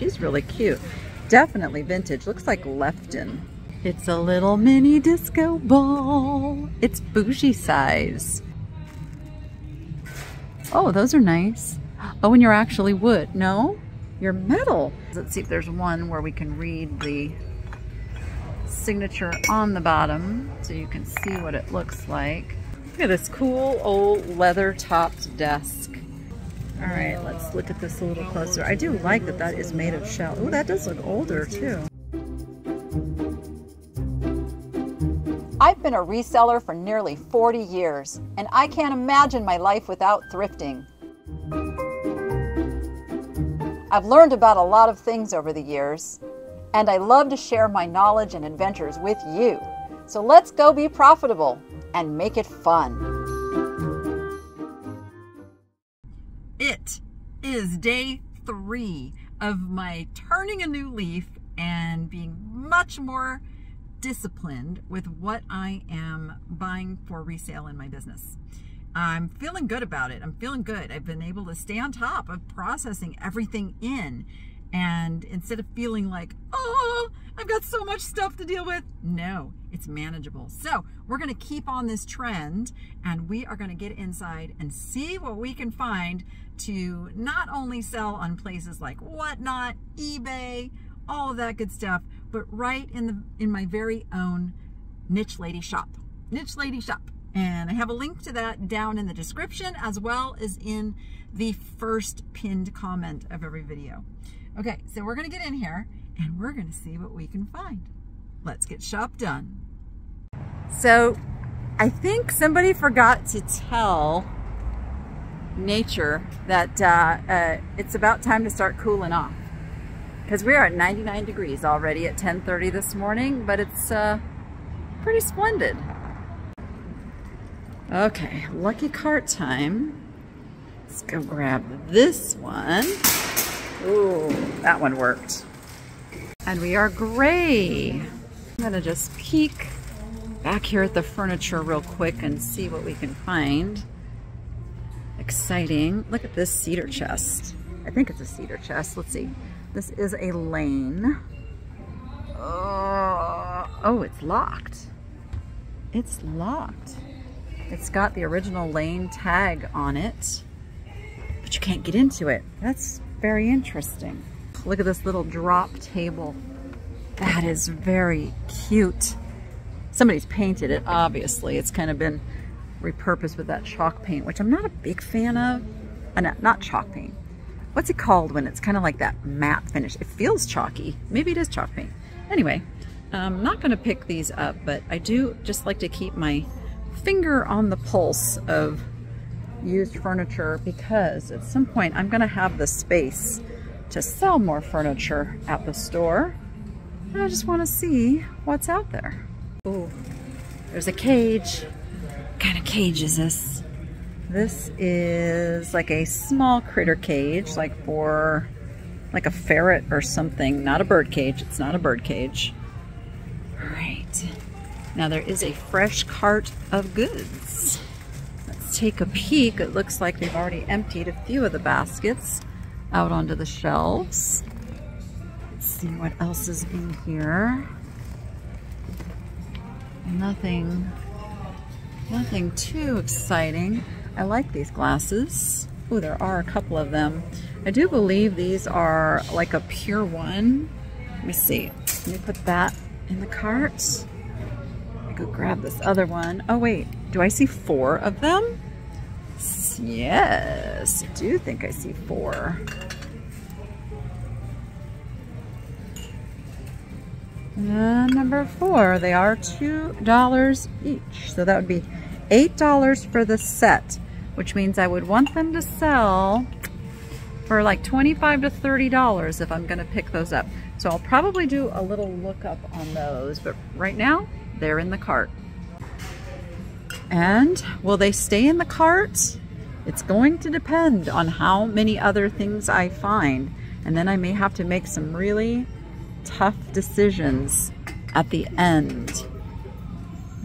She's really cute. Definitely vintage. Looks like Lefton. It's a little mini disco ball. It's bougie size. Oh, those are nice. Oh, and you're actually wood. No, you're metal. Let's see if there's one where we can read the signature on the bottom so you can see what it looks like. Look at this cool old leather topped desk. All right, let's look at this a little closer. I do like that that is made of shell. Oh, that does look older too. I've been a reseller for nearly 40 years, and I can't imagine my life without thrifting. I've learned about a lot of things over the years, and I love to share my knowledge and adventures with you. So let's go be profitable and make it fun. Is day three of my turning a new leaf and being much more disciplined with what I am buying for resale in my business. I'm feeling good about it. I'm feeling good. I've been able to stay on top of processing everything in. And instead of feeling like, oh, I've got so much stuff to deal with, no, it's manageable. So we're going to keep on this trend and we are going to get inside and see what we can find to not only sell on places like Whatnot, eBay, all of that good stuff, but right in the in my very own niche lady shop. Niche lady shop. And I have a link to that down in the description as well as in the first pinned comment of every video. Okay, so we're gonna get in here and we're gonna see what we can find. Let's get shop done. So I think somebody forgot to tell nature that uh, uh, it's about time to start cooling off because we are at 99 degrees already at 10:30 this morning, but it's uh, pretty splendid. Okay, lucky cart time. Let's go grab this one. Ooh, that one worked. And we are gray. I'm gonna just peek back here at the furniture real quick and see what we can find. Exciting. Look at this cedar chest. I think it's a cedar chest. Let's see. This is a lane. Oh, oh, it's locked. It's locked. It's got the original lane tag on it, but you can't get into it. That's very interesting. Look at this little drop table. That is very cute. Somebody's painted it, obviously. It's kind of been repurposed with that chalk paint, which I'm not a big fan of. Uh, not, not chalk paint. What's it called when it's kind of like that matte finish? It feels chalky. Maybe it is chalk paint. Anyway, I'm not going to pick these up, but I do just like to keep my finger on the pulse of used furniture because at some point I'm going to have the space to sell more furniture at the store. I just want to see what's out there. Oh, there's a cage. What kind of cage is this? This is like a small critter cage, like for like a ferret or something. Not a bird cage. It's not a bird cage. All right. Now there is a fresh cart of goods. Let's take a peek. It looks like they've already emptied a few of the baskets out onto the shelves. Let's see what else is in here. Nothing, nothing too exciting. I like these glasses. Oh, there are a couple of them. I do believe these are like a pure one. Let me see. Let me put that in the cart I go grab this other one. Oh wait, do I see four of them? Yes, I do think I see four. And number four, they are $2 each. So that would be $8 for the set, which means I would want them to sell for like 25 to $30 if I'm gonna pick those up. So I'll probably do a little lookup on those, but right now they're in the cart. And will they stay in the cart? It's going to depend on how many other things I find. And then I may have to make some really tough decisions at the end.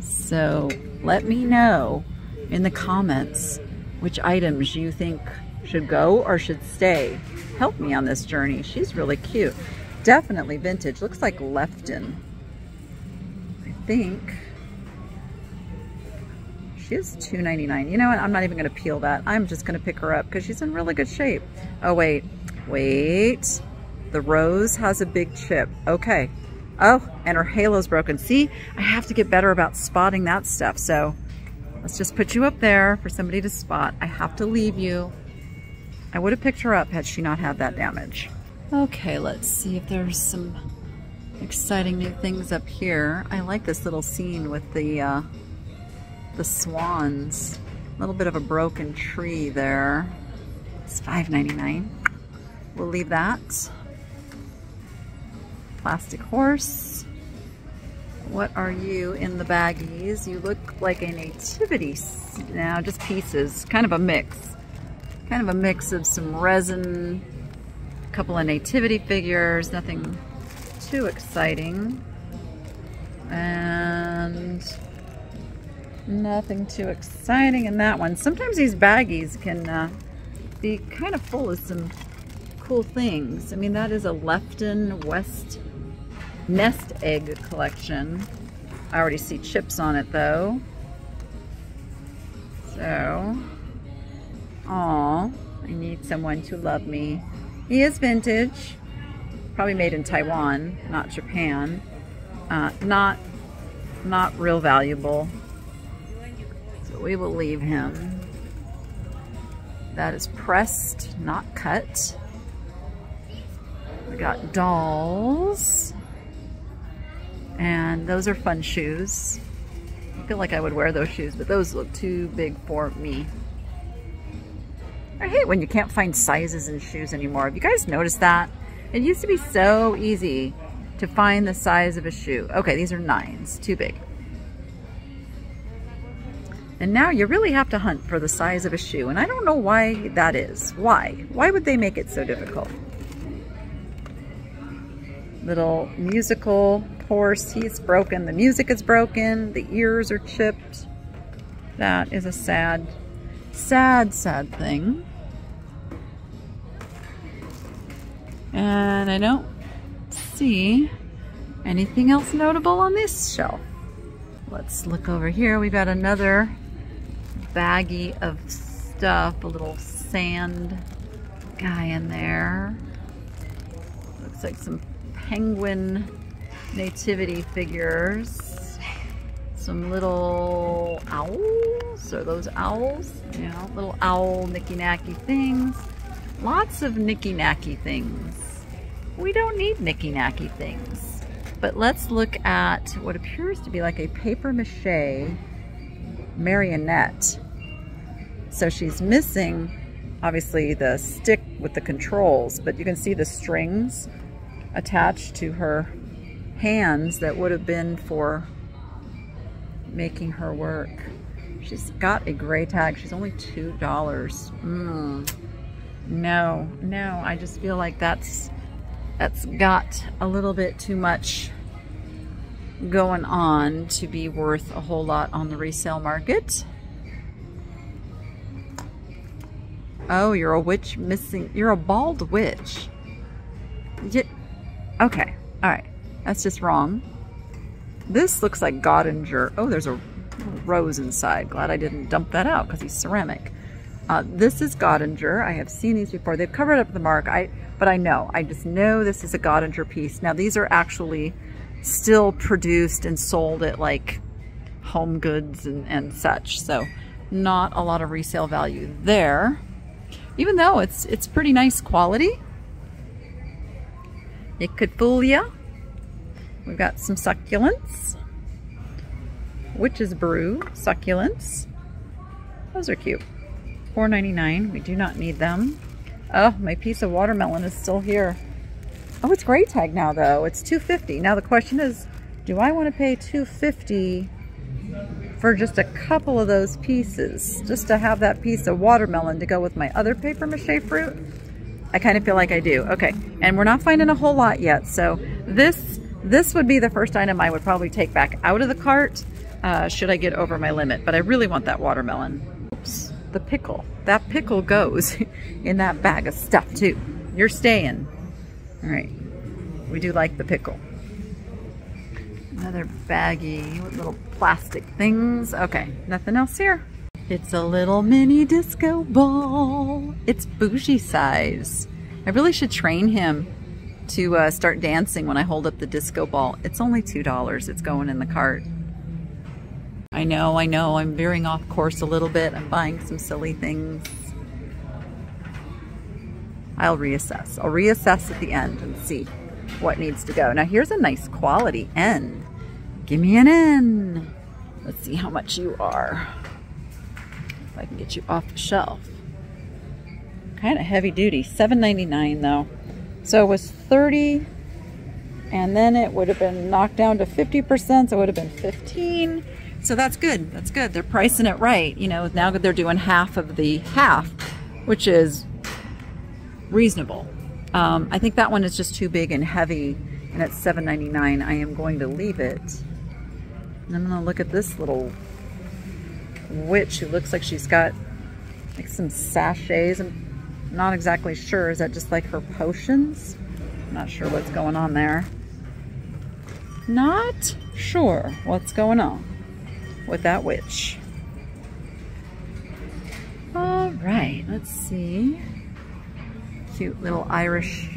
So let me know in the comments which items you think should go or should stay. Help me on this journey. She's really cute. Definitely vintage. Looks like Lefton. I think. She is $2.99. You know what? I'm not even going to peel that. I'm just going to pick her up because she's in really good shape. Oh, wait. Wait. The rose has a big chip. Okay. Oh, and her halo's broken. See, I have to get better about spotting that stuff. So let's just put you up there for somebody to spot. I have to leave you. I would have picked her up had she not had that damage. Okay, let's see if there's some exciting new things up here. I like this little scene with the uh, the swans. A little bit of a broken tree there. It's $5.99. We'll leave that. Plastic horse. What are you in the baggies? You look like a nativity. Now, just pieces. Kind of a mix. Kind of a mix of some resin, a couple of nativity figures, nothing too exciting. And Nothing too exciting in that one. Sometimes these baggies can uh, be kind of full of some cool things. I mean, that is a Lefton West nest egg collection. I already see chips on it though. So, aw, I need someone to love me. He is vintage, probably made in Taiwan, not Japan. Uh, not, not real valuable So we will leave him. That is pressed, not cut. We got dolls. And those are fun shoes. I feel like I would wear those shoes, but those look too big for me. I hate when you can't find sizes in shoes anymore. Have you guys noticed that? It used to be so easy to find the size of a shoe. Okay, these are nines, too big. And now you really have to hunt for the size of a shoe. And I don't know why that is. Why? Why would they make it so difficult? Little musical horse. He's broken. The music is broken. The ears are chipped. That is a sad, sad, sad thing. And I don't see anything else notable on this shelf. Let's look over here. We've got another baggie of stuff, a little sand guy in there. Looks like some penguin nativity figures. Some little owls, are those owls? Know, little owl nicky-nacky things. Lots of nicky-nacky things. We don't need nicky-nacky things. But let's look at what appears to be like a paper mache marionette. So she's missing, obviously, the stick with the controls, but you can see the strings attached to her hands that would have been for making her work. She's got a gray tag. She's only $2. Mm. No, no, I just feel like that's that's got a little bit too much going on to be worth a whole lot on the resale market. Oh, you're a witch missing. You're a bald witch. You, okay. All right. That's just wrong. This looks like Godinger. Oh, there's a rose inside. Glad I didn't dump that out because he's ceramic. Uh, this is Godinger. I have seen these before. They've covered up the mark, I, but I know. I just know this is a Godinger piece. Now, these are actually still produced and sold at like home goods and, and such. So not a lot of resale value there even though it's it's pretty nice quality. It could fool you. We've got some succulents. Witch's Brew succulents. Those are cute. $4.99. We do not need them. Oh, my piece of watermelon is still here. Oh, it's gray tag now though. It's $2.50. Now the question is, do I want to pay $2.50 for just a couple of those pieces, just to have that piece of watermelon to go with my other paper mache fruit? I kind of feel like I do. Okay, and we're not finding a whole lot yet, so this this would be the first item I would probably take back out of the cart uh, should I get over my limit, but I really want that watermelon. Oops, the pickle. That pickle goes in that bag of stuff too. You're staying. All right. We do like the pickle. Another with little plastic things. Okay, nothing else here. It's a little mini disco ball. It's bougie size. I really should train him to uh, start dancing when I hold up the disco ball. It's only $2. It's going in the cart. I know, I know, I'm veering off course a little bit. I'm buying some silly things. I'll reassess. I'll reassess at the end and see what needs to go. Now here's a nice quality N. Give me an N. Let's see how much you are. If I can get you off the shelf. Kind of heavy duty. $7.99 though. So it was 30 and then it would have been knocked down to 50%, so it would have been 15. So that's good. That's good. They're pricing it right. You know, now that they're doing half of the half, which is reasonable. Um, I think that one is just too big and heavy, and it's $7.99. I am going to leave it. And I'm to look at this little witch who looks like she's got like some sachets. I'm not exactly sure. Is that just like her potions? Not sure what's going on there. Not sure what's going on with that witch. All right, let's see. Cute little Irish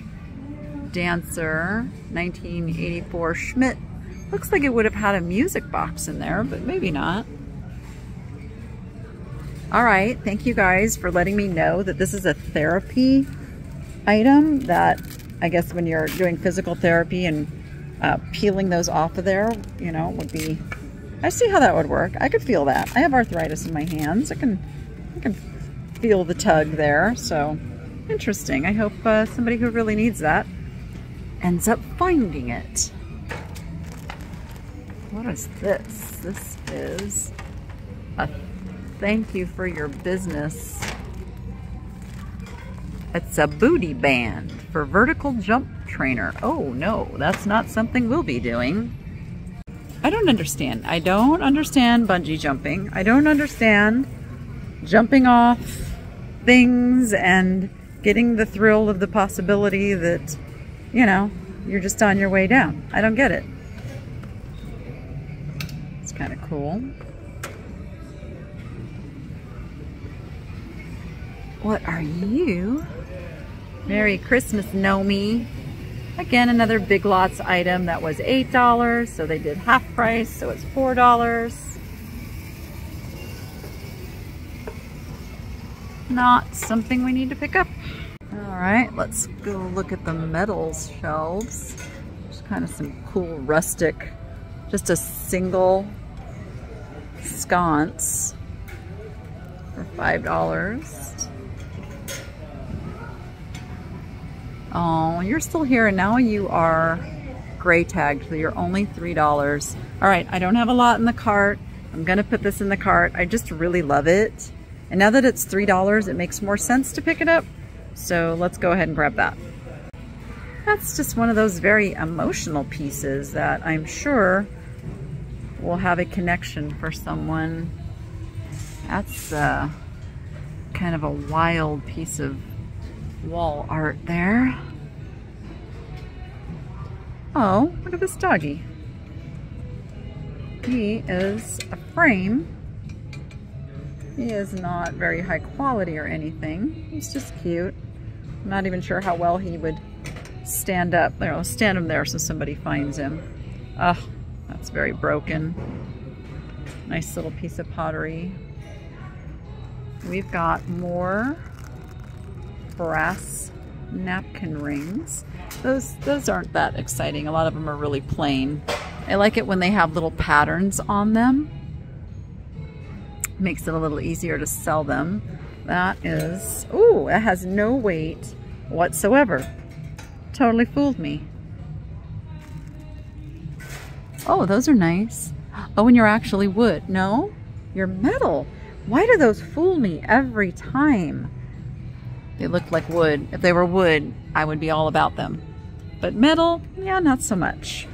dancer, 1984 Schmid. Looks like it would have had a music box in there, but maybe not. All right, thank you guys for letting me know that this is a therapy item that I guess when you're doing physical therapy and uh, peeling those off of there, you know, would be, I see how that would work. I could feel that. I have arthritis in my hands. I can, I can feel the tug there. So interesting. I hope uh, somebody who really needs that ends up finding it. What is this? This is Thank you for your business. It's a booty band for vertical jump trainer. Oh no, that's not something we'll be doing. I don't understand. I don't understand bungee jumping. I don't understand jumping off things and getting the thrill of the possibility that, you know, you're just on your way down. I don't get it. It's kind of cool. What are you? Merry Christmas, Nomi. Again, another Big Lots item that was $8, so they did half price, so it's $4. Not something we need to pick up. All right, let's go look at the metals shelves. Just kind of some cool rustic, just a single sconce for $5. Oh, you're still here and now you are gray tagged, so you're only $3. All right, I don't have a lot in the cart. I'm gonna put this in the cart. I just really love it. And now that it's $3, it makes more sense to pick it up. So let's go ahead and grab that. That's just one of those very emotional pieces that I'm sure will have a connection for someone. That's uh, kind of a wild piece of wall art there. Oh, look at this doggy. He is a frame. He is not very high quality or anything. He's just cute. I'm not even sure how well he would stand up. There, I'll stand him there so somebody finds him. Ugh, that's very broken. Nice little piece of pottery. We've got more brass napkin rings. Those, those aren't that exciting. A lot of them are really plain. I like it when they have little patterns on them. Makes it a little easier to sell them. That is, ooh, it has no weight whatsoever. Totally fooled me. Oh, those are nice. Oh, and you're actually wood. No, you're metal. Why do those fool me every time? They looked like wood. If they were wood, I would be all about them. But metal, yeah, not so much.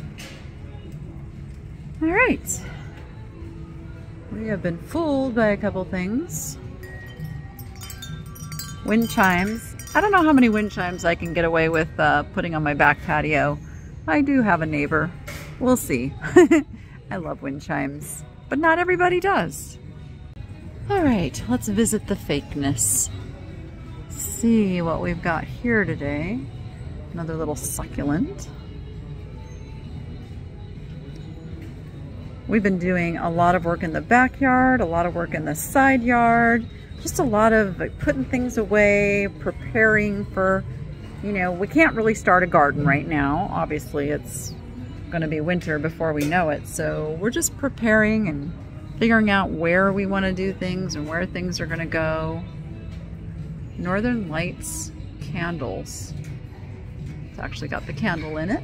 All right. We have been fooled by a couple things. Wind chimes. I don't know how many wind chimes I can get away with uh, putting on my back patio. I do have a neighbor. We'll see. I love wind chimes, but not everybody does. All right, let's visit the fakeness. See what we've got here today. Another little succulent. We've been doing a lot of work in the backyard, a lot of work in the side yard, just a lot of putting things away, preparing for, you know, we can't really start a garden right now. Obviously, it's going to be winter before we know it. So we're just preparing and figuring out where we want to do things and where things are going to go. Northern Lights candles. It's actually got the candle in it.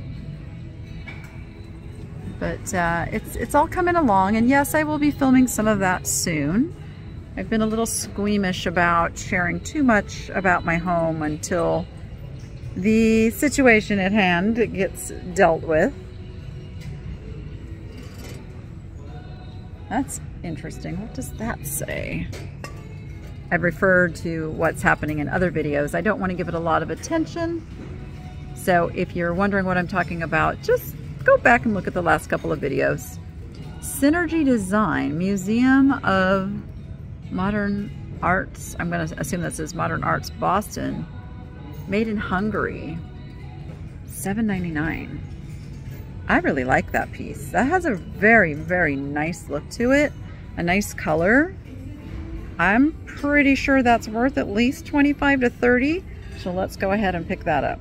But uh, it's, it's all coming along. And yes, I will be filming some of that soon. I've been a little squeamish about sharing too much about my home until the situation at hand gets dealt with. That's interesting. What does that say? I've referred to what's happening in other videos. I don't want to give it a lot of attention. So if you're wondering what I'm talking about, just go back and look at the last couple of videos. Synergy Design, Museum of Modern Arts. I'm going to assume that says Modern Arts Boston. Made in Hungary. $7.99. I really like that piece. That has a very, very nice look to it. A nice color. I'm pretty sure that's worth at least 25 to 30. So let's go ahead and pick that up.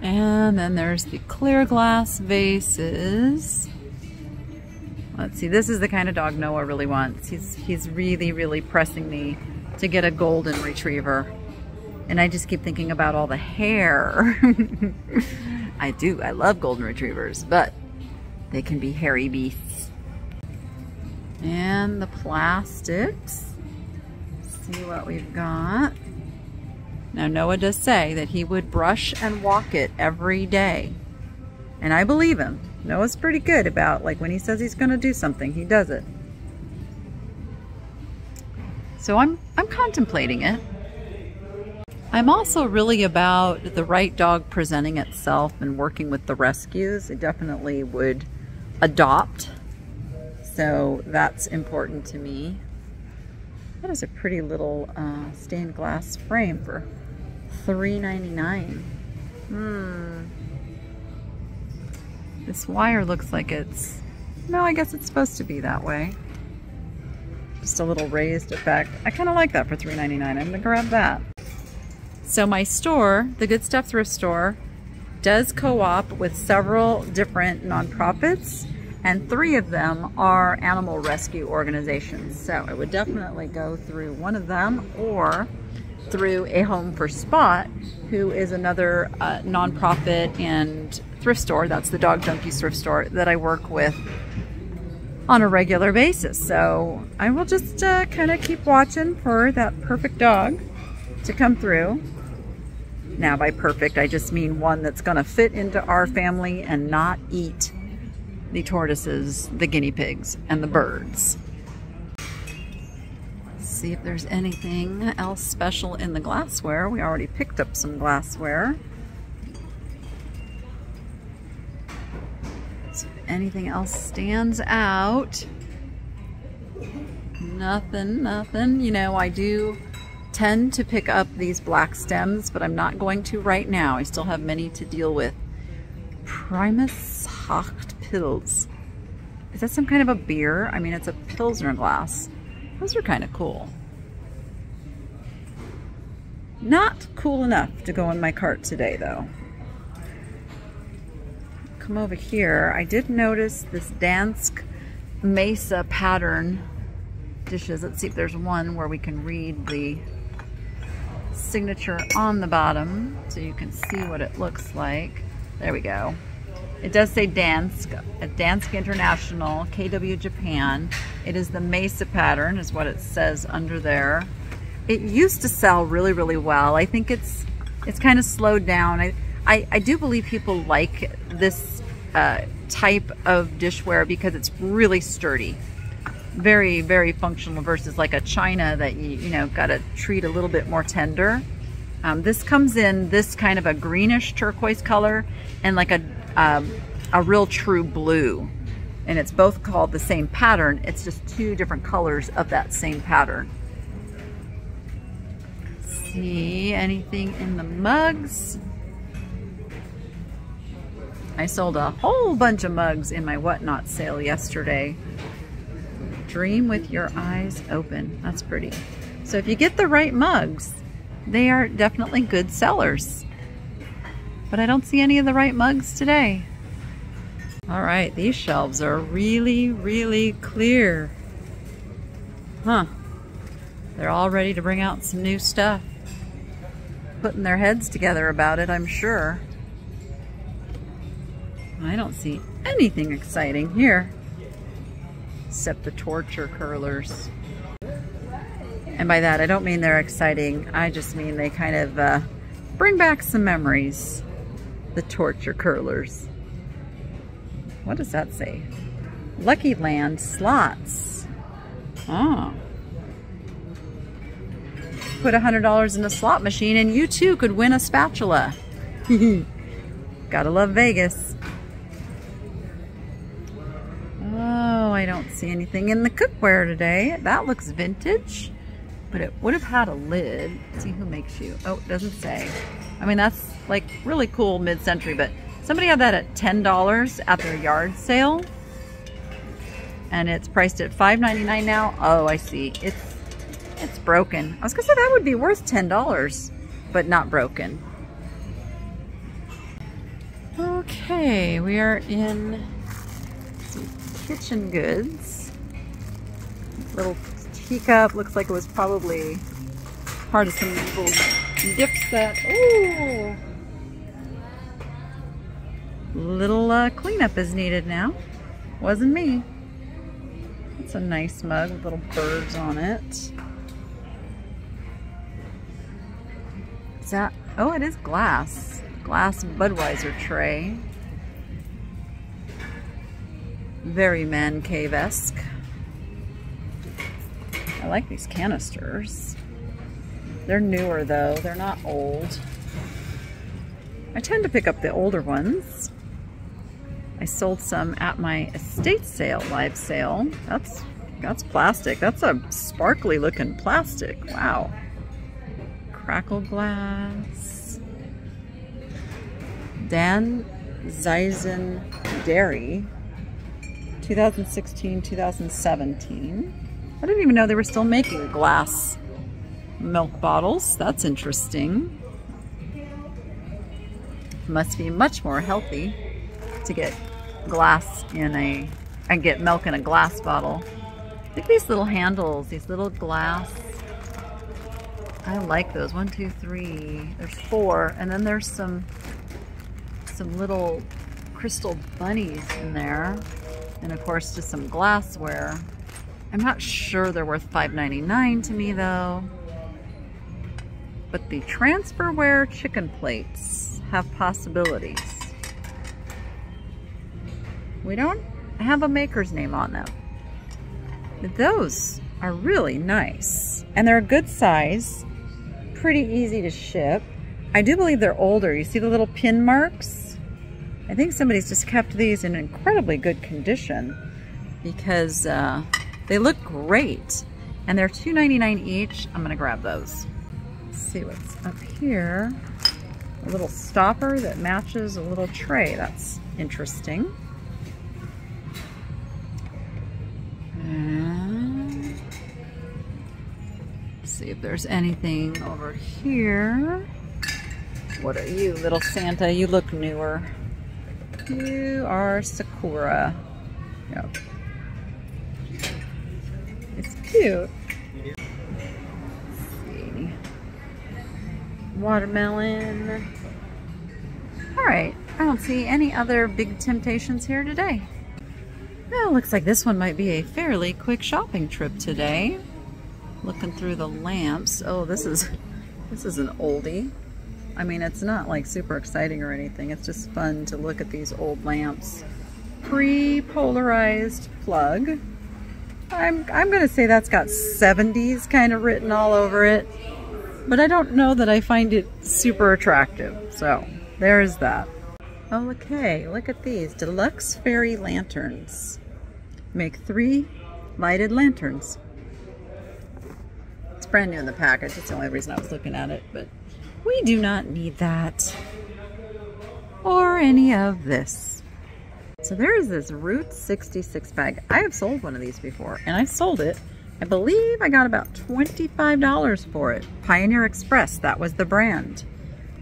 And then there's the clear glass vases. Let's see, this is the kind of dog Noah really wants. He's, he's really, really pressing me to get a golden retriever. And I just keep thinking about all the hair. I do. I love golden retrievers, but they can be hairy beasts. And the plastics. See what we've got. Now Noah does say that he would brush and walk it every day. And I believe him. Noah's pretty good about like when he says he's going to do something, he does it. So I'm I'm contemplating it. I'm also really about the right dog presenting itself and working with the rescues. I definitely would adopt. So that's important to me. That is a pretty little uh, stained glass frame for $3.99. Hmm. This wire looks like it's... No, I guess it's supposed to be that way. Just a little raised effect. I kind of like that for $3.99. I'm going to grab that. So my store, the Good Stuff Thrift Store, does co-op with several different nonprofits and three of them are animal rescue organizations. So I would definitely go through one of them or through A Home for Spot, who is another uh, nonprofit and thrift store. That's the Dog Junkies thrift store that I work with on a regular basis. So I will just uh, kind of keep watching for that perfect dog to come through. Now by perfect, I just mean one that's gonna fit into our family and not eat the tortoises, the guinea pigs, and the birds. Let's see if there's anything else special in the glassware. We already picked up some glassware. So if anything else stands out, nothing, nothing. You know, I do tend to pick up these black stems, but I'm not going to right now. I still have many to deal with. Primus Hocht Pils. Is that some kind of a beer? I mean, it's a Pilsner glass. Those are kind of cool. Not cool enough to go in my cart today, though. Come over here. I did notice this Dansk Mesa pattern dishes. Let's see if there's one where we can read the signature on the bottom so you can see what it looks like. There we go. It does say Dansk, Dansk International, KW Japan. It is the Mesa pattern is what it says under there. It used to sell really, really well. I think it's it's kind of slowed down. I, I, I do believe people like this uh, type of dishware because it's really sturdy very, very functional versus like a china that you, you know, got to treat a little bit more tender. Um, this comes in this kind of a greenish turquoise color and like a, um, a real true blue. And it's both called the same pattern. It's just two different colors of that same pattern. See anything in the mugs? I sold a whole bunch of mugs in my whatnot sale yesterday. Dream with your eyes open. That's pretty. So if you get the right mugs, they are definitely good sellers. But I don't see any of the right mugs today. All right, these shelves are really, really clear. Huh. They're all ready to bring out some new stuff. Putting their heads together about it, I'm sure. I don't see anything exciting here. Except the torture curlers. And by that, I don't mean they're exciting. I just mean they kind of uh, bring back some memories. The torture curlers. What does that say? Lucky Land slots. Oh. Put $100 in a slot machine and you too could win a spatula. Gotta love Vegas. Oh, I don't see anything in the cookware today. That looks vintage but it would have had a lid. Let's see who makes you. Oh, it doesn't say. I mean, that's like really cool mid-century, but somebody had that at $10 at their yard sale. And it's priced at $5.99 now. Oh, I see. It's it's broken. I was gonna say that would be worth $10, but not broken. Okay, we are in kitchen goods. Little teacup. Looks like it was probably part of some little gift set. Ooh! Little uh, cleanup is needed now. Wasn't me. It's a nice mug with little birds on it. Is that, oh it is glass. Glass Budweiser tray. Very man cave-esque. I like these canisters. They're newer though, they're not old. I tend to pick up the older ones. I sold some at my estate sale, live sale. That's that's plastic. That's a sparkly looking plastic. Wow. Crackle glass. Dan Zyzen Dairy. 2016, 2017. I didn't even know they were still making glass milk bottles. That's interesting. Must be much more healthy to get glass in a, and get milk in a glass bottle. Look at these little handles, these little glass. I like those. One, two, three. There's four. And then there's some, some little crystal bunnies in there. And of course, just some glassware. I'm not sure they're worth $5.99 to me though. But the transferware chicken plates have possibilities. We don't have a maker's name on them. But those are really nice. And they're a good size, pretty easy to ship. I do believe they're older. You see the little pin marks? I think somebody's just kept these in incredibly good condition because uh, they look great. And they're $2.99 each. I'm gonna grab those. Let's see what's up here. A little stopper that matches a little tray. That's interesting. And see if there's anything over here. What are you, little Santa? You look newer. You are Sakura. Yep It's cute. Watermelon. All right, I don't see any other big temptations here today. Well, looks like this one might be a fairly quick shopping trip today. Looking through the lamps. Oh, this is this is an oldie. I mean, it's not like super exciting or anything. It's just fun to look at these old lamps. Pre-polarized plug. I'm, I'm going to say that's got 70s kind of written all over it. but I don't know that I find it super attractive. So there's that. Okay, look at these deluxe fairy lanterns. Make three lighted lanterns. It's brand new in the package. That's the only reason I was looking at it, but we do not need that or any of this. So there's this Route 66 bag. I have sold one of these before and I sold it. I believe I got about $25 for it. Pioneer Express, that was the brand.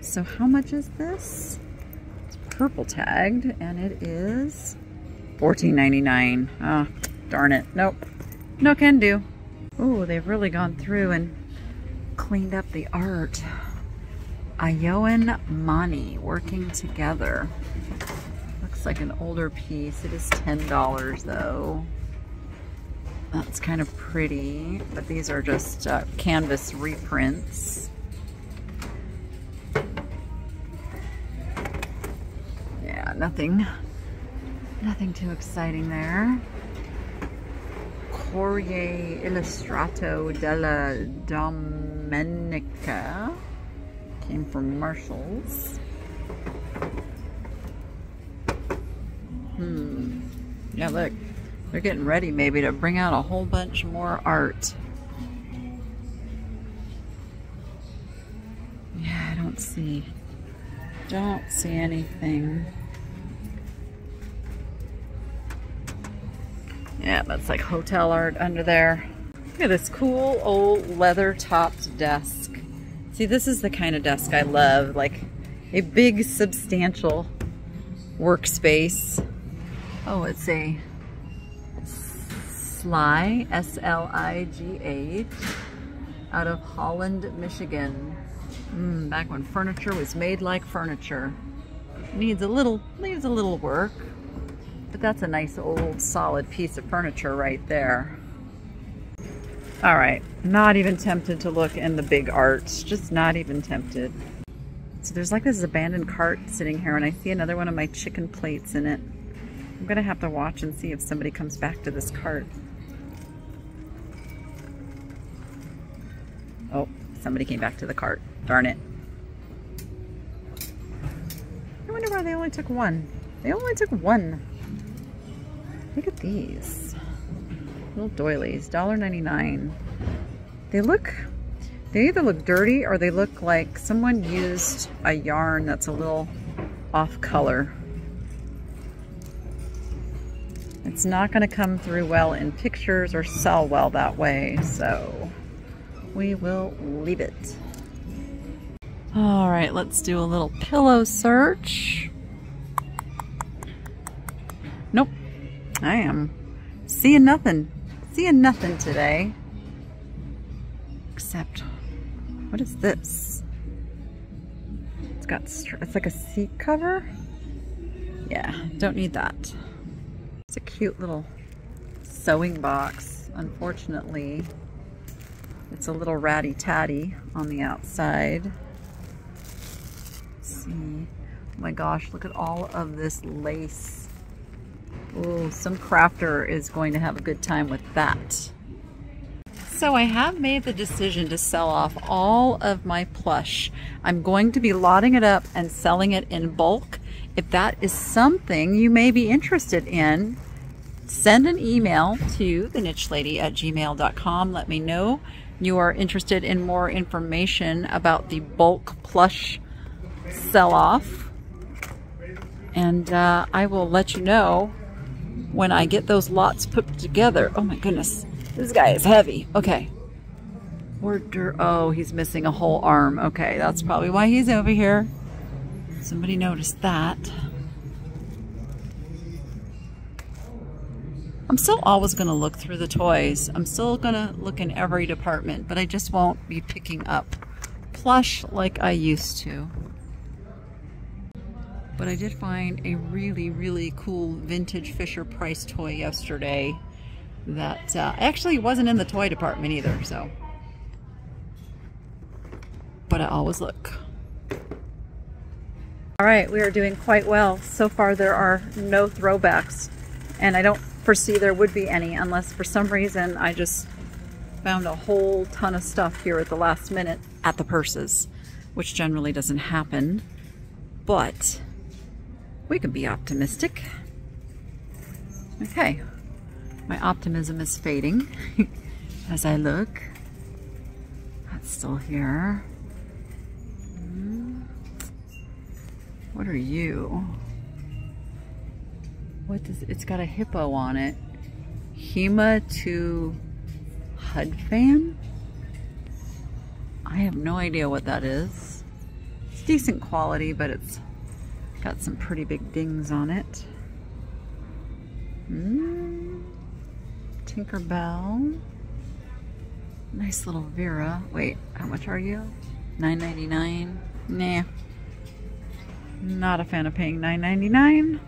So how much is this? It's purple tagged and it is $14.99. Oh, darn it. Nope. No can do. Oh, they've really gone through and cleaned up the art. Ayoan Mani working together. Looks like an older piece. It is $10 though. That's kind of pretty, but these are just uh, canvas reprints. Yeah, nothing, nothing too exciting there. Corriere Illustrato della Domenica. Came from Marshalls. Hmm. Yeah, look. They're getting ready maybe to bring out a whole bunch more art. Yeah, I don't see. Don't see anything. Yeah, that's like hotel art under there. Look at this cool old leather topped desk. See, this is the kind of desk I love, like a big substantial workspace. Oh, it's a Sligh, S-L-I-G-H, out of Holland, Michigan. Mm, back when furniture was made like furniture. Needs a little, needs a little work, but that's a nice old solid piece of furniture right there. All right, not even tempted to look in the big arts, just not even tempted. So there's like this abandoned cart sitting here and I see another one of my chicken plates in it. I'm gonna have to watch and see if somebody comes back to this cart. Oh, somebody came back to the cart. Darn it. I wonder why they only took one. They only took one. Look at these. Little doilies, $1.99. They look, they either look dirty or they look like someone used a yarn that's a little off color. It's not going to come through well in pictures or sell well that way, so we will leave it. All right, let's do a little pillow search. Nope, I am seeing nothing. Seeing nothing today. Except, what is this? It's got, it's like a seat cover. Yeah, don't need that. It's a cute little sewing box. Unfortunately, it's a little ratty-tatty on the outside. Let's see. Oh my gosh, look at all of this lace. Oh, some crafter is going to have a good time with that. So I have made the decision to sell off all of my plush. I'm going to be lotting it up and selling it in bulk if that is something you may be interested in, send an email to the niche lady at gmail.com. Let me know you are interested in more information about the bulk plush sell off. And uh, I will let you know when I get those lots put together. Oh my goodness, this guy is heavy. Okay. Order. Oh, he's missing a whole arm. Okay, that's probably why he's over here. Somebody noticed that. I'm still always going to look through the toys. I'm still going to look in every department, but I just won't be picking up plush like I used to. But I did find a really, really cool vintage Fisher Price toy yesterday that uh, actually wasn't in the toy department either, so. But I always look. All right, we are doing quite well. So far there are no throwbacks and I don't foresee there would be any unless for some reason I just found a whole ton of stuff here at the last minute. at the purses, which generally doesn't happen, but we can be optimistic. Okay, my optimism is fading as I look. That's still here. What are you? What does it's got a hippo on it? Hema to HUD fan? I have no idea what that is. It's decent quality, but it's got some pretty big dings on it. Mm. Tinkerbell. Nice little Vera. Wait, how much are you? $9.99? Nah. Not a fan of paying $9.99.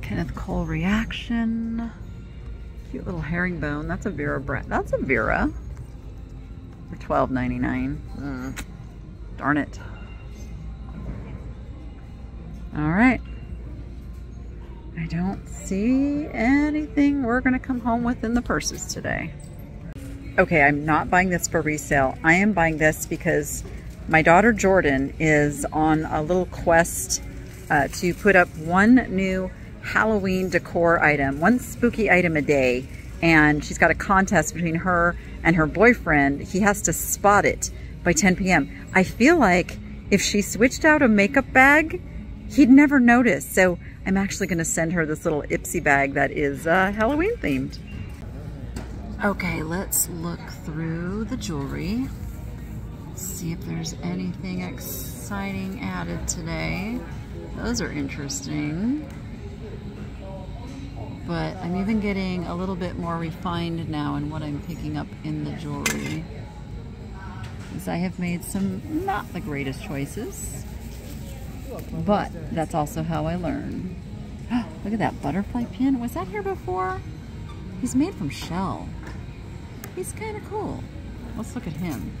Kenneth Cole reaction. Cute little herringbone. That's a Vera brand. That's a Vera. For $12.99. Mm. Darn it. All right. I don't see anything we're going to come home with in the purses today. Okay, I'm not buying this for resale. I am buying this because my daughter Jordan is on a little quest uh, to put up one new Halloween decor item, one spooky item a day. And she's got a contest between her and her boyfriend. He has to spot it by 10 p.m. I feel like if she switched out a makeup bag, he'd never notice. So I'm actually going to send her this little Ipsy bag that is uh, Halloween themed. Okay, let's look through the jewelry. See if there's anything exciting added today. Those are interesting but I'm even getting a little bit more refined now in what I'm picking up in the jewelry. I have made some not the greatest choices, but that's also how I learn. Look at that butterfly pin. Was that here before? He's made from shell. He's kind of cool. Let's look at him.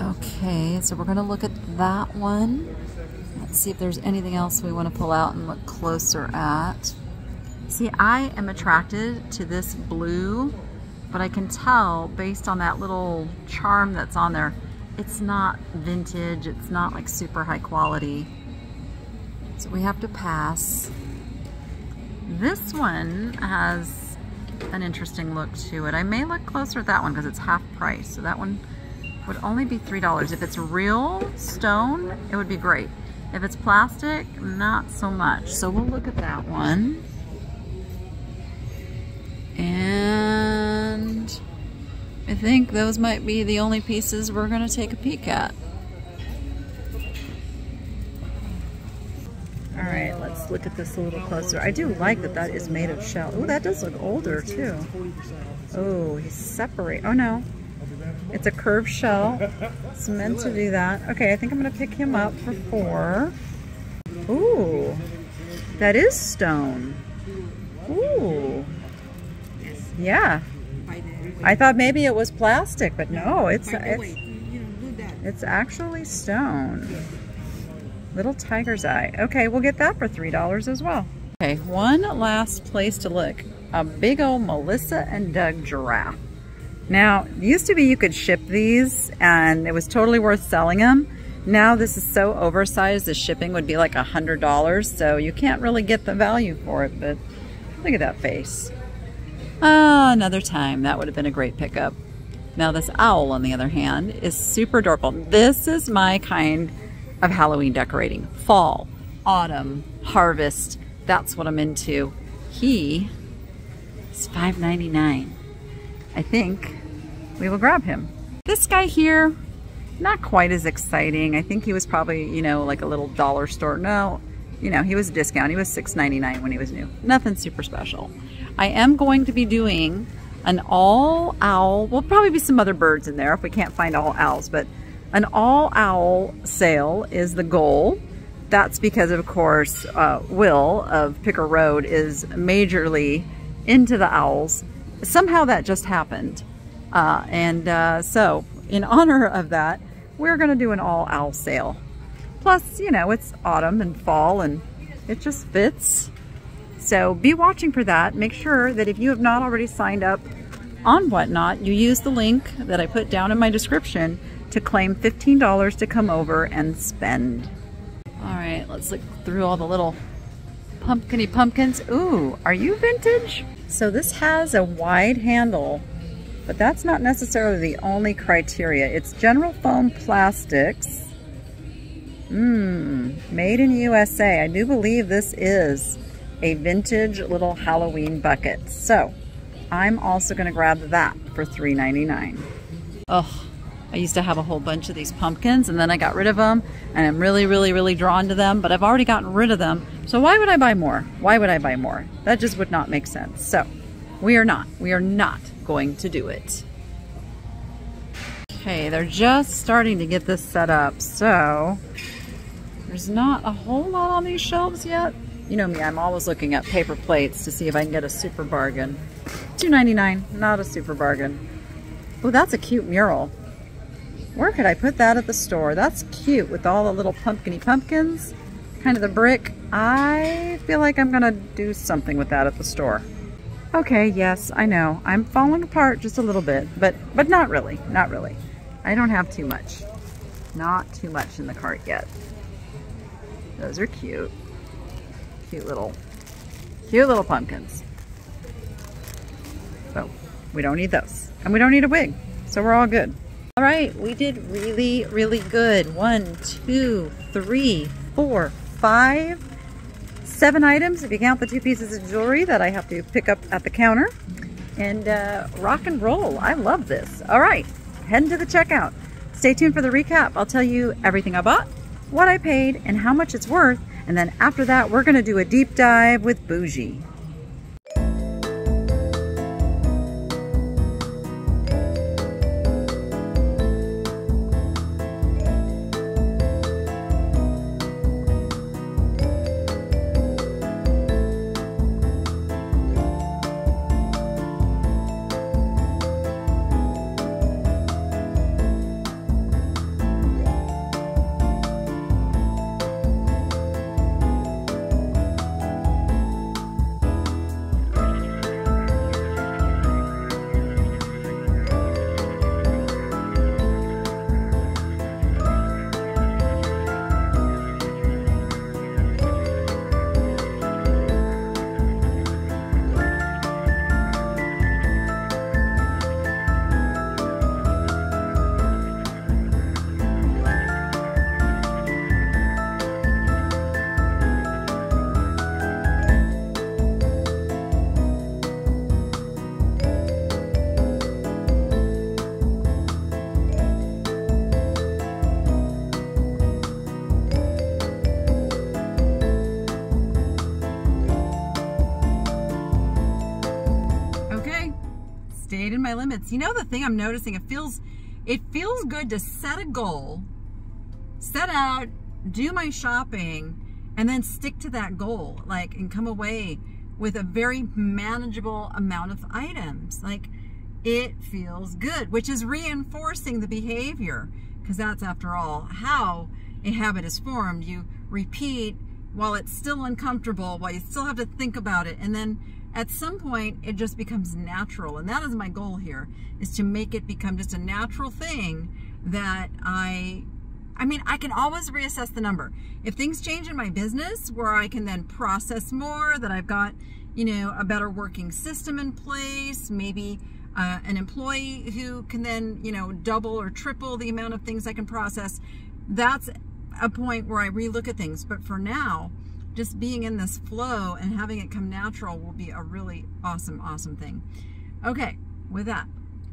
Okay, so we're going to look at that one. Let's see if there's anything else we want to pull out and look closer at. See, I am attracted to this blue, but I can tell based on that little charm that's on there, it's not vintage, it's not like super high quality. So we have to pass. This one has an interesting look to it. I may look closer at that one because it's half price. So that one would only be $3. If it's real stone, it would be great. If it's plastic, not so much. So we'll look at that one. And I think those might be the only pieces we're going to take a peek at. All right, let's look at this a little closer. I do like that that is made of shell. Oh, that does look older too. Oh, he's separate. Oh no, it's a curved shell. It's meant to do that. Okay, I think I'm gonna pick him up for four. Ooh, that is stone. Ooh, yeah. I thought maybe it was plastic, but no, it's it's, it's actually stone. Little tiger's eye. Okay, we'll get that for $3 as well. Okay, one last place to look. A big old Melissa and Doug giraffe. Now, used to be you could ship these and it was totally worth selling them. Now this is so oversized, the shipping would be like a $100, so you can't really get the value for it, but look at that face. Ah, another time. That would have been a great pickup. Now this owl, on the other hand, is super adorable. This is my kind of Halloween decorating. Fall, autumn, harvest. That's what I'm into. He is $5.99. I think we will grab him. This guy here, not quite as exciting. I think he was probably, you know, like a little dollar store. No, you know, he was a discount. He was $6.99 when he was new. Nothing super special. I am going to be doing an all owl, will probably be some other birds in there if we can't find all owls, but an all owl sale is the goal. That's because of course, uh, Will of Picker Road is majorly into the owls. Somehow that just happened. Uh, and uh, so in honor of that, we're gonna do an all owl sale. Plus, you know, it's autumn and fall and it just fits. So be watching for that. Make sure that if you have not already signed up on Whatnot, you use the link that I put down in my description to claim $15 to come over and spend. All right, let's look through all the little pumpkiny pumpkins. Ooh, are you vintage? So this has a wide handle, but that's not necessarily the only criteria. It's general foam plastics. Mmm, made in USA. I do believe this is a vintage little Halloween bucket. So I'm also gonna grab that for $3.99. Oh, I used to have a whole bunch of these pumpkins and then I got rid of them and I'm really, really, really drawn to them, but I've already gotten rid of them. So why would I buy more? Why would I buy more? That just would not make sense. So we are not, we are not going to do it. Okay, they're just starting to get this set up. So there's not a whole lot on these shelves yet. You know me, I'm always looking at paper plates to see if I can get a super bargain. $2.99, not a super bargain. Oh, that's a cute mural. Where could I put that at the store? That's cute with all the little pumpkiny pumpkins, kind of the brick. I feel like I'm gonna do something with that at the store. Okay, yes, I know. I'm falling apart just a little bit, but but not really, not really. I don't have too much. Not too much in the cart yet. Those are cute. Cute little, cute little pumpkins. So we don't need those. And we don't need a wig, so we're all good. All right, we did really, really good. One, two, three, four, five, seven items if you count the two pieces of jewelry that I have to pick up at the counter. And uh, rock and roll. I love this. All right, heading to the checkout. Stay tuned for the recap. I'll tell you everything I bought, what I paid, and how much it's worth. And then after that, we're to do a deep dive with Bougie. You know the thing I'm noticing, it feels it feels good to set a goal, set out, do my shopping, and then stick to that goal, like and come away with a very manageable amount of items. Like it feels good, which is reinforcing the behavior because that's after all how a habit is formed. You repeat while it's still uncomfortable, while you still have to think about it, and then at some point it just becomes natural and that is my goal here is to make it become just a natural thing that I I mean I can always reassess the number. If things change in my business where I can then process more that I've got you know a better working system in place maybe uh, an employee who can then you know double or triple the amount of things I can process that's a point where I relook at things. But for now just being in this flow and having it come natural will be a really awesome, awesome thing. Okay, with that,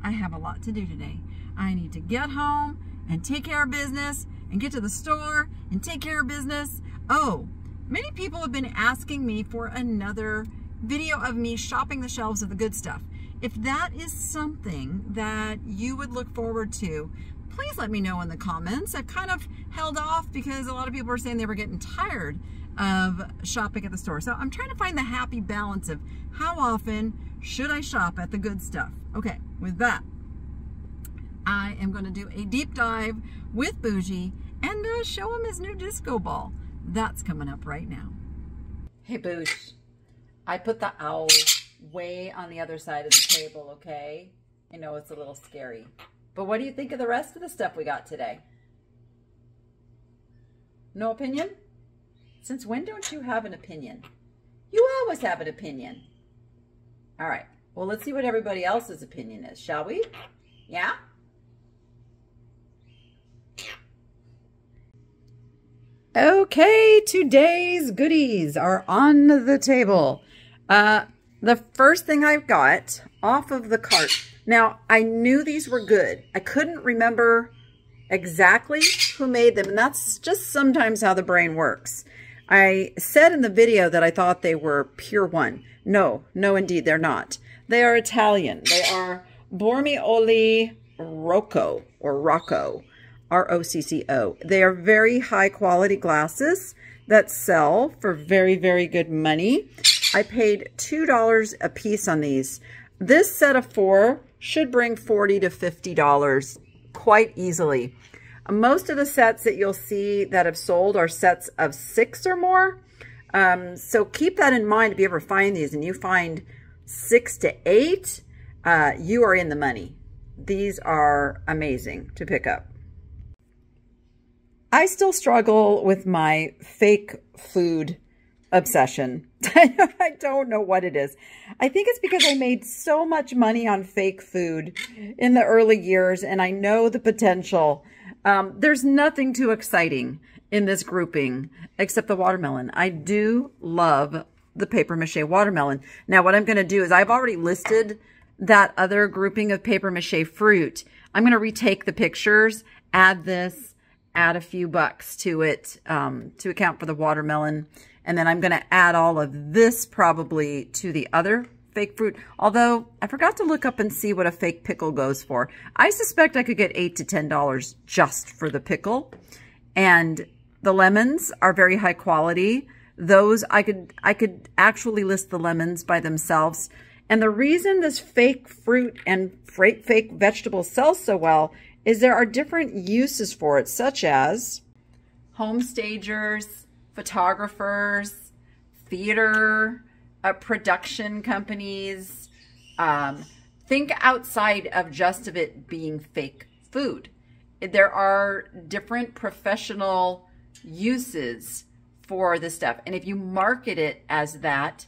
I have a lot to do today. I need to get home and take care of business and get to the store and take care of business. Oh, many people have been asking me for another video of me shopping the shelves of the good stuff. If that is something that you would look forward to, please let me know in the comments. I've kind of held off because a lot of people are saying they were getting tired of shopping at the store. So I'm trying to find the happy balance of how often should I shop at the good stuff. Okay, with that, I am going to do a deep dive with Bougie and uh, show him his new disco ball. That's coming up right now. Hey, Bougie, I put the owl way on the other side of the table, okay? I know it's a little scary. But what do you think of the rest of the stuff we got today? No opinion? Since when don't you have an opinion? You always have an opinion. All right. Well, let's see what everybody else's opinion is, shall we? Yeah? Okay, today's goodies are on the table. Uh, the first thing I've got off of the cart. Now, I knew these were good. I couldn't remember exactly who made them, and that's just sometimes how the brain works. I said in the video that I thought they were pure One. No, no, indeed, they're not. They are Italian. They are Bormioli Rocco or Rocco, R-O-C-C-O. They are very high quality glasses that sell for very, very good money. I paid $2 a piece on these. This set of four should bring 40 to $50 quite easily. Most of the sets that you'll see that have sold are sets of six or more. Um, so keep that in mind if you ever find these and you find six to eight, uh, you are in the money. These are amazing to pick up. I still struggle with my fake food obsession. I don't know what it is. I think it's because I made so much money on fake food in the early years and I know the potential. Um, there's nothing too exciting in this grouping except the watermelon. I do love the paper mache watermelon. Now what I'm going to do is I've already listed that other grouping of paper mache fruit. I'm going to retake the pictures, add this, add a few bucks to it um, to account for the watermelon. And then I'm going to add all of this probably to the other fake fruit. Although I forgot to look up and see what a fake pickle goes for. I suspect I could get 8 to $10 just for the pickle. And the lemons are very high quality. Those I could I could actually list the lemons by themselves. And the reason this fake fruit and fake fake vegetable sells so well is there are different uses for it, such as home stagers, photographers, theater, uh, production companies. Um, think outside of just of it being fake food. There are different professional uses for this stuff. And if you market it as that,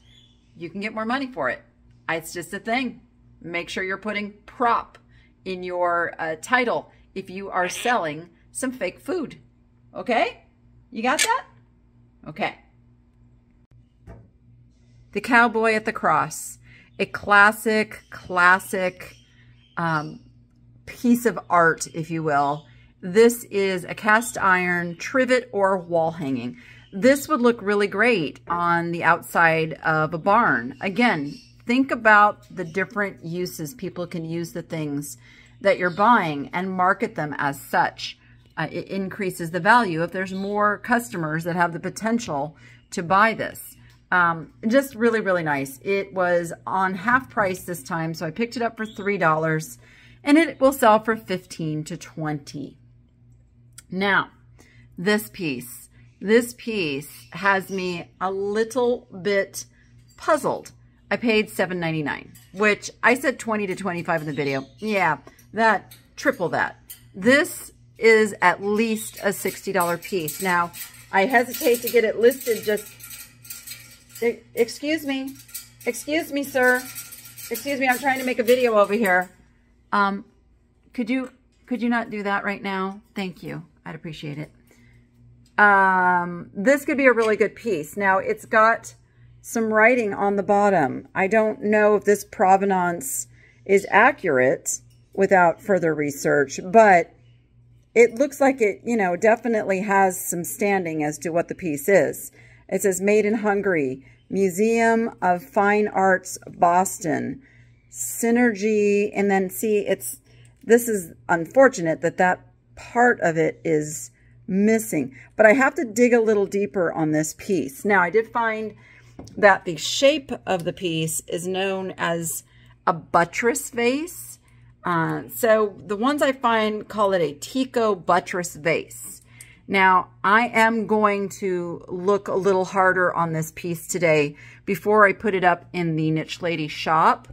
you can get more money for it. It's just a thing. Make sure you're putting prop in your uh, title if you are selling some fake food. Okay? You got that? Okay. The Cowboy at the Cross. A classic, classic um, piece of art, if you will. This is a cast iron trivet or wall hanging. This would look really great on the outside of a barn. Again, think about the different uses people can use the things that you're buying and market them as such. Uh, it increases the value if there's more customers that have the potential to buy this. Um, just really, really nice. It was on half price this time, so I picked it up for $3, and it will sell for 15 to 20 Now, this piece. This piece has me a little bit puzzled. I paid $7.99, which I said 20 to 25 in the video. Yeah, that, triple that. This is at least a $60 piece. Now, I hesitate to get it listed just, excuse me, excuse me, sir. Excuse me, I'm trying to make a video over here. Um, could you, could you not do that right now? Thank you. I'd appreciate it. Um, this could be a really good piece. Now, it's got some writing on the bottom. I don't know if this provenance is accurate without further research, but it looks like it, you know, definitely has some standing as to what the piece is. It says made in Hungary, Museum of Fine Arts, Boston, Synergy, and then see, it's, this is unfortunate that that part of it is missing, but I have to dig a little deeper on this piece. Now, I did find that the shape of the piece is known as a buttress vase, uh, so the ones I find call it a Tico buttress vase. Now, I am going to look a little harder on this piece today before I put it up in the Niche Lady shop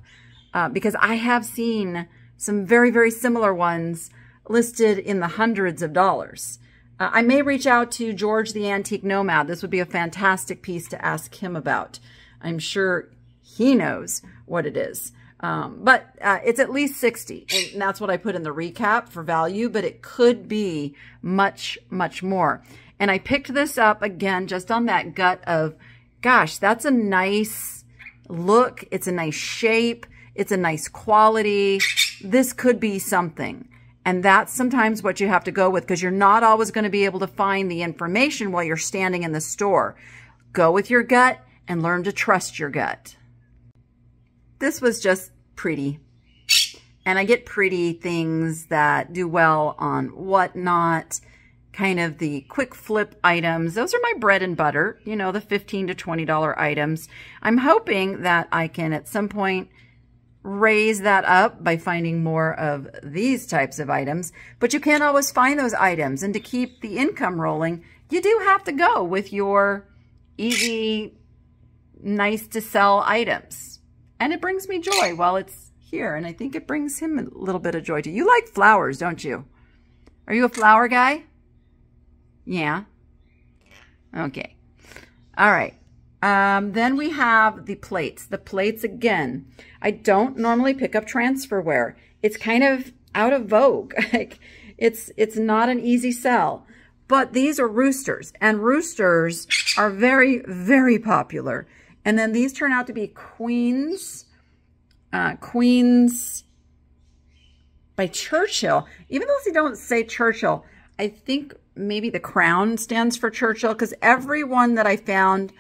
uh, because I have seen some very, very similar ones listed in the hundreds of dollars. Uh, I may reach out to George the Antique Nomad. This would be a fantastic piece to ask him about. I'm sure he knows what it is. Um, but uh, it's at least 60 and that's what I put in the recap for value, but it could be much, much more. And I picked this up again, just on that gut of, gosh, that's a nice look. It's a nice shape. It's a nice quality. This could be something. And that's sometimes what you have to go with because you're not always going to be able to find the information while you're standing in the store. Go with your gut and learn to trust your gut. This was just pretty. And I get pretty things that do well on whatnot, kind of the quick flip items. Those are my bread and butter, you know, the 15 to $20 items. I'm hoping that I can at some point raise that up by finding more of these types of items, but you can't always find those items. And to keep the income rolling, you do have to go with your easy, nice to sell items. And it brings me joy while it's here. And I think it brings him a little bit of joy too. You like flowers, don't you? Are you a flower guy? Yeah. Okay. All right. Um, then we have the plates. The plates, again, I don't normally pick up transferware. It's kind of out of vogue. Like it's, it's not an easy sell. But these are roosters, and roosters are very, very popular. And then these turn out to be queens, uh, queens by Churchill. Even though they don't say Churchill, I think maybe the crown stands for Churchill because everyone that I found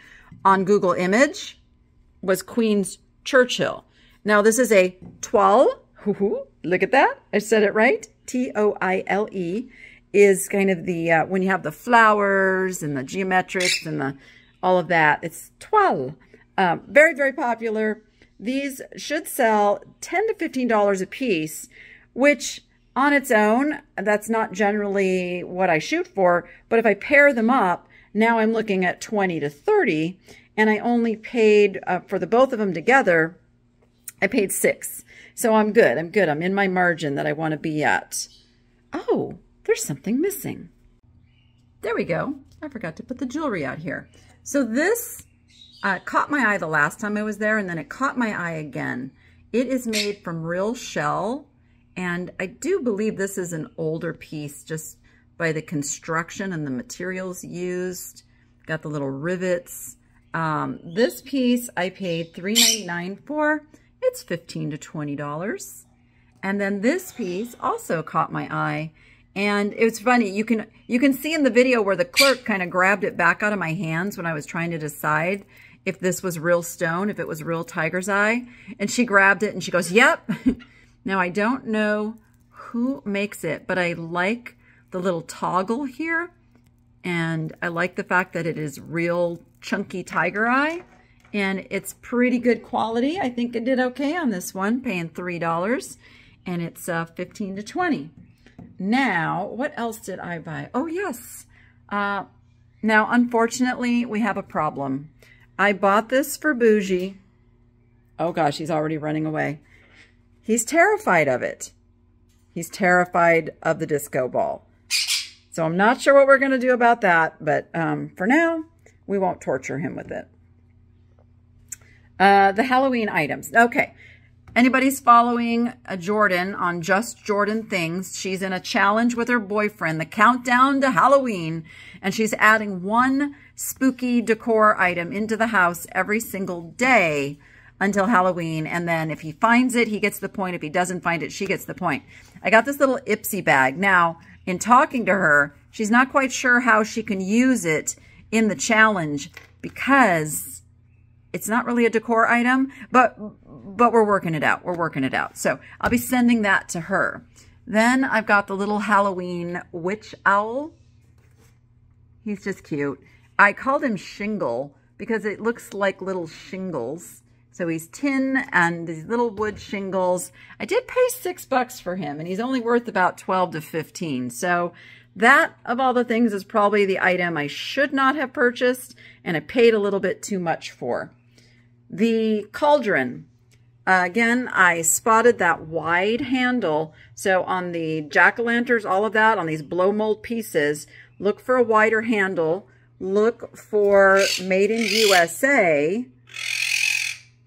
on Google Image was Queen's Churchill. Now, this is a toile. Look at that. I said it right. T-O-I-L-E is kind of the, uh, when you have the flowers and the geometrics and the all of that. It's toile. Um, very, very popular. These should sell 10 to $15 a piece, which on its own, that's not generally what I shoot for. But if I pair them up, now I'm looking at 20 to 30 and I only paid uh, for the both of them together, I paid six. So I'm good. I'm good. I'm in my margin that I want to be at. Oh, there's something missing. There we go. I forgot to put the jewelry out here. So this uh, caught my eye the last time I was there, and then it caught my eye again. It is made from real shell, and I do believe this is an older piece just by the construction and the materials used. Got the little rivets. Um, this piece I paid $3.99 for. It's 15 to $20. And then this piece also caught my eye. And it's funny, you can you can see in the video where the clerk kind of grabbed it back out of my hands when I was trying to decide if this was real stone, if it was real tiger's eye. And she grabbed it and she goes, yep. now, I don't know who makes it, but I like the little toggle here. And I like the fact that it is real chunky tiger eye. And it's pretty good quality. I think it did okay on this one, paying $3. And it's uh, 15 to 20 Now, what else did I buy? Oh, yes. Uh, now, unfortunately, we have a problem. I bought this for Bougie. Oh, gosh, he's already running away. He's terrified of it. He's terrified of the disco ball. So I'm not sure what we're going to do about that, but um, for now, we won't torture him with it. Uh, the Halloween items. Okay. Anybody's following a Jordan on Just Jordan Things. She's in a challenge with her boyfriend, the countdown to Halloween, and she's adding one spooky decor item into the house every single day until Halloween. And then if he finds it, he gets the point. If he doesn't find it, she gets the point. I got this little Ipsy bag. Now, in talking to her, she's not quite sure how she can use it in the challenge because it's not really a decor item, but but we're working it out. We're working it out. So I'll be sending that to her. Then I've got the little Halloween witch owl. He's just cute. I called him Shingle because it looks like little shingles. So he's tin and these little wood shingles. I did pay six bucks for him and he's only worth about 12 to 15. So that, of all the things, is probably the item I should not have purchased and I paid a little bit too much for. The cauldron. Uh, again, I spotted that wide handle. So on the jack-o'-lanterns, all of that, on these blow mold pieces, look for a wider handle. Look for made in USA.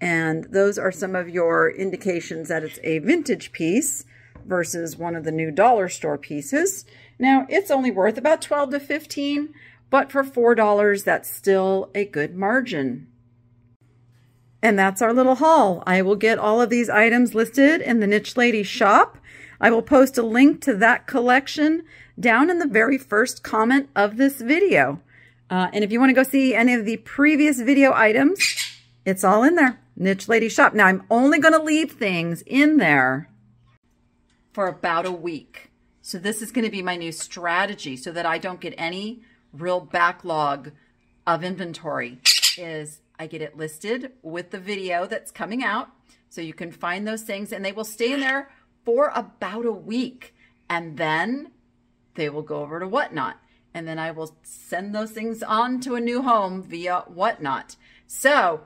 And those are some of your indications that it's a vintage piece versus one of the new dollar store pieces. Now, it's only worth about 12 to 15, but for $4, that's still a good margin. And that's our little haul. I will get all of these items listed in the Niche Lady shop. I will post a link to that collection down in the very first comment of this video. Uh, and if you want to go see any of the previous video items, it's all in there. Niche Lady shop. Now, I'm only going to leave things in there for about a week. So this is going to be my new strategy so that I don't get any real backlog of inventory is I get it listed with the video that's coming out. So you can find those things and they will stay in there for about a week. And then they will go over to Whatnot. And then I will send those things on to a new home via Whatnot. So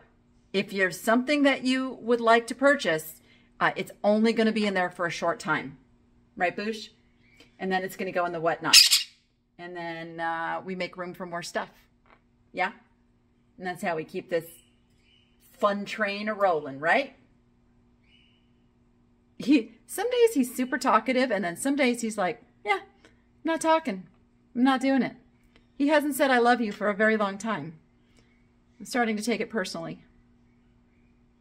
if there's something that you would like to purchase, uh, it's only going to be in there for a short time. Right, Boosh? And then it's going to go in the Whatnot. And then uh, we make room for more stuff. Yeah? And that's how we keep this fun train a rolling, right? He some days he's super talkative and then some days he's like, "Yeah, I'm not talking. I'm not doing it." He hasn't said I love you for a very long time. I'm starting to take it personally.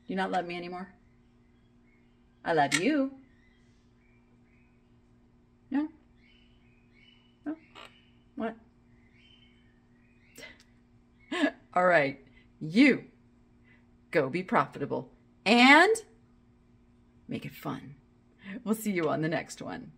Do you not love me anymore? I love you. No? No? What? All right, you go be profitable and make it fun. We'll see you on the next one.